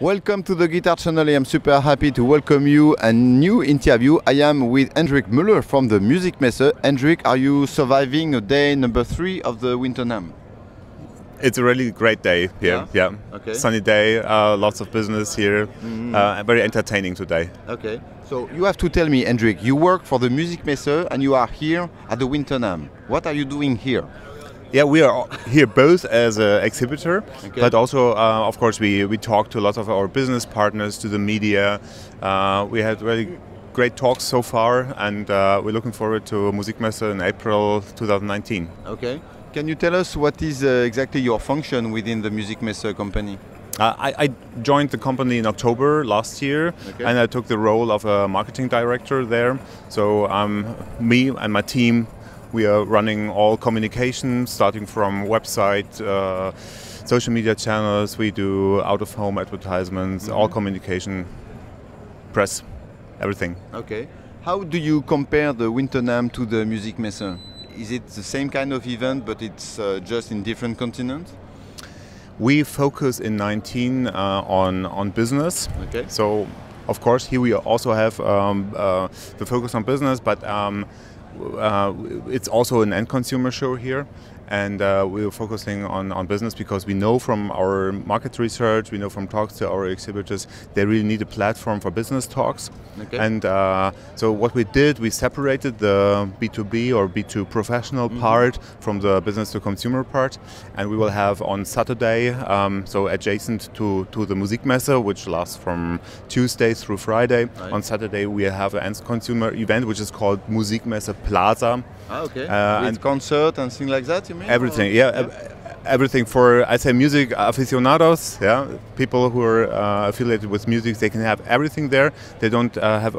Welcome to the Guitar Channel. I am super happy to welcome you a new interview. I am with Hendrik Müller from the Music Musikmesse. Hendrik, are you surviving a day number three of the Winter NAMM? It's a really great day here. Yeah? Yeah. Okay. Sunny day, uh, lots of business here. Mm-hmm. Uh, very entertaining today. Okay. So you have to tell me, Hendrik, you work for the Music Musikmesse and you are here at the Winter NAMM. What are you doing here? Yeah, we are here both as an exhibitor, Okay. but also, uh, of course, we, we talk to a lot of our business partners, to the media. Uh, we had really great talks so far, and uh, we're looking forward to Musikmesse in April 2019. Okay. Can you tell us what is uh, exactly your function within the Musikmesse company? Uh, I, I joined the company in October last year, Okay. and I took the role of a marketing director there. So um, me and my team, we are running all communication, starting from website, uh, social media channels. We do out-of-home advertisements, all communication, press, everything. Okay. How do you compare the Winter NAMM to the Music Musikmesse? Is it the same kind of event, but it's uh, just in different continents? We focus in 19 uh, on on business. Okay. So, of course, here we also have um, uh, the focus on business, but um, uh, it's also an end consumer show here. And uh, we're focusing on, on business because we know from our market research, we know from talks to our exhibitors, they really need a platform for business talks. Okay. And uh, so what we did, we separated the B2B or B2 professional part from the business to consumer part. And we will have on Saturday, um, so adjacent to, to the Musikmesse, which lasts from Tuesday through Friday. Right. On Saturday, we have an end consumer event, which is called Musikmesse Plaza. Ah, okay. Uh, With and- concert and things like that? Everything, or- yeah. Everything for I say music aficionados, yeah, people who are uh, affiliated with music, they can have everything there. They don't uh, have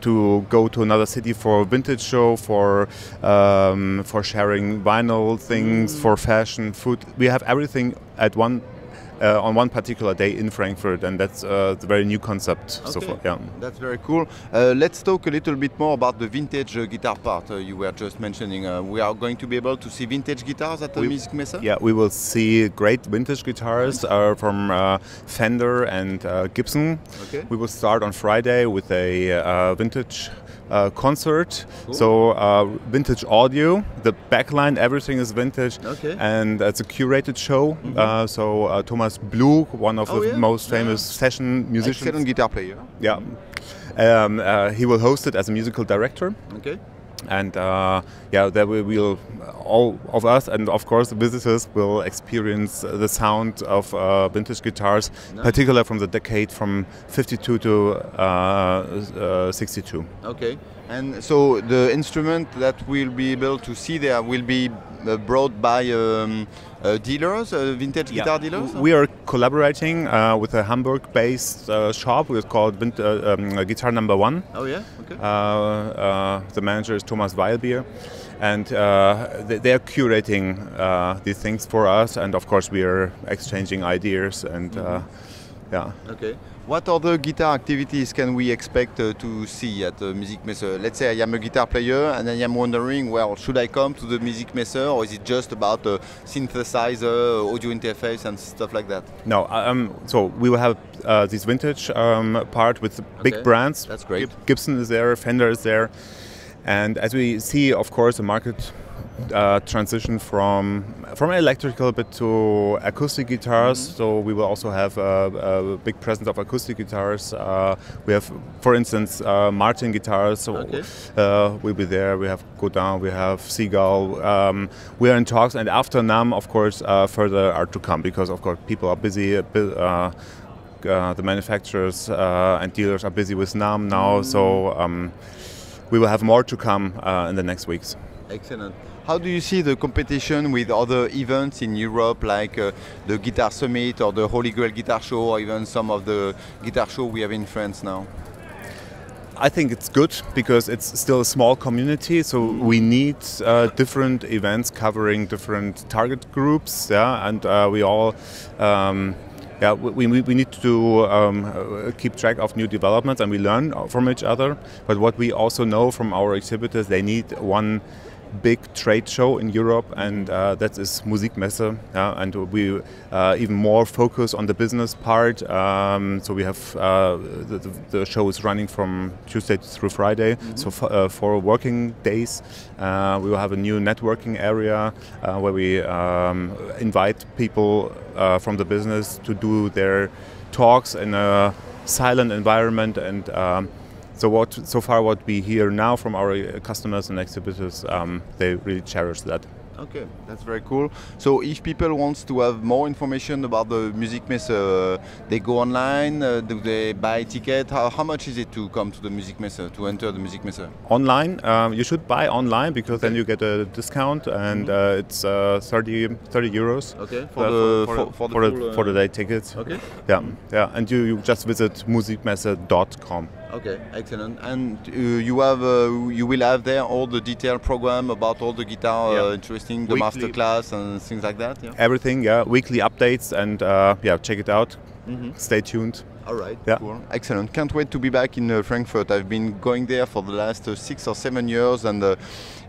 to go to another city for a vintage show, for um, for sharing vinyl things, Mm. for fashion, food. We have everything at one uh, on one particular day in Frankfurt, and that's uh, the very new concept so far. Yeah. That's very cool. Uh, let's talk a little bit more about the vintage uh, guitar part uh, you were just mentioning. Uh, we are going to be able to see vintage guitars at the We- Musikmesse? Yeah, we will see great vintage guitars uh, from uh, Fender and uh, Gibson. Okay. We will start on Friday with a uh, vintage uh, concert. Cool. So uh, vintage audio, the backline, everything is vintage, Okay. and it's a curated show. Uh, so uh, Thomas Blug, one of Oh, the yeah? most Yeah. famous session musicians, Excellent guitar player. yeah. Um, uh, he will host it as a musical director Okay. And uh, yeah, there we will all of us and of course the visitors will experience the sound of uh, vintage guitars, Nice. particularly from the decade from 52 to uh, uh, 62. Okay. And so the instrument that we'll be able to see there will be uh, brought by um, uh, dealers, uh, vintage guitar dealers? We are collaborating uh, with a Hamburg-based uh, shop. It's called Vin- uh, um, Guitar Number One. Oh yeah. Okay. Uh, uh, the manager is Thomas Weilbier. And uh, they, they are curating uh, these things for us, and of course we are exchanging ideas and uh, yeah. Okay. What other guitar activities can we expect uh, to see at the Musikmesse? Let's say I am a guitar player and I am wondering, well, should I come to the Musikmesse or is it just about a synthesizer, audio interface and stuff like that? No, um, so we will have uh, this vintage um, part with big Okay, brands. that's great. Gibson is there, Fender is there, and as we see, of course, the market uh, transition from from electrical bit to acoustic guitars. Mm-hmm. So we will also have a, a big presence of acoustic guitars. Uh, we have, for instance, uh, Martin guitars. So Okay. uh, will be there. We have Godin, we have Seagull. Um, we are in talks, and after NAMM, of course, uh, further are to come because, of course, people are busy. uh, the manufacturers uh, and dealers are busy with NAMM now, so um, we will have more to come uh, in the next weeks. Excellent. How do you see the competition with other events in Europe, like uh, the Guitar Summit or the Holy Grail Guitar Show, or even some of the guitar show we have in France now? I think it's good because it's still a small community, so we need uh, different events covering different target groups, yeah, and uh, we all. Um, yeah, we, we, we need to um, uh, keep track of new developments and we learn from each other. But what we also know from our exhibitors, they need one big trade show in Europe, and uh, that is Musikmesse. Yeah, and we uh, even more focus on the business part. Um, so we have uh, the, the, show is running from Tuesday through Friday, mm -hmm. so uh, four working days. Uh, we will have a new networking area uh, where we um, invite people from the business to do their talks in a silent environment and. Um, so what so far what we hear now from our uh, customers and exhibitors, um, they really cherish that. Okay, that's very cool. So if people want to have more information about the Musikmesse, uh, they go online, uh, do they buy a ticket? How, how, much is it to come to the Musikmesse, to enter the Musikmesse? Online, um, you should buy online because okay. then you get a discount and mm -hmm. uh, it's uh, 30, 30 euros. Okay, for, the, for, for, for, the, for, the, for the day tickets. Okay. Yeah, yeah, and you, you just visit musikmesse.com. Okay, excellent. And uh, you have uh, you will have there all the detailed program about all the guitar yeah. uh, interesting, the master class and things like that. Yeah. Everything, yeah. Weekly updates and uh, yeah, check it out. Mm -hmm. Stay tuned. All right. Yeah. Cool. Excellent. Can't wait to be back in uh, Frankfurt. I've been going there for the last uh, six or seven years, and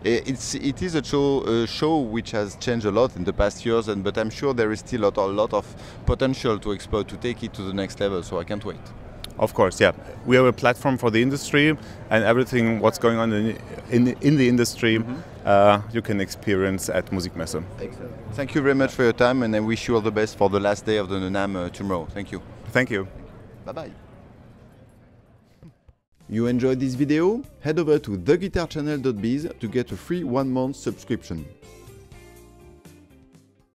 it's it is a show a show which has changed a lot in the past years, and but I'm sure there is still a lot, a lot of potential to exploit to take it to the next level. So I can't wait. Of course, yeah. We are a platform for the industry, and everything what's going on in in, in the industry, mm -hmm. uh, you can experience at Musikmesse. Excellent. Thank you very much for your time, and I wish you all the best for the last day of the NAMM uh, tomorrow. Thank you. Thank you. Bye bye. You enjoyed this video? Head over to theguitarchannel.biz to get a free one month subscription.